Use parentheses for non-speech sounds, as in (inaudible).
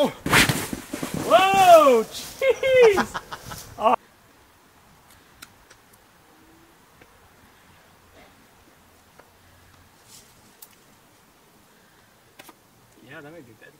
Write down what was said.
Oh. Whoa! Jeez! (laughs) Yeah, that might be good.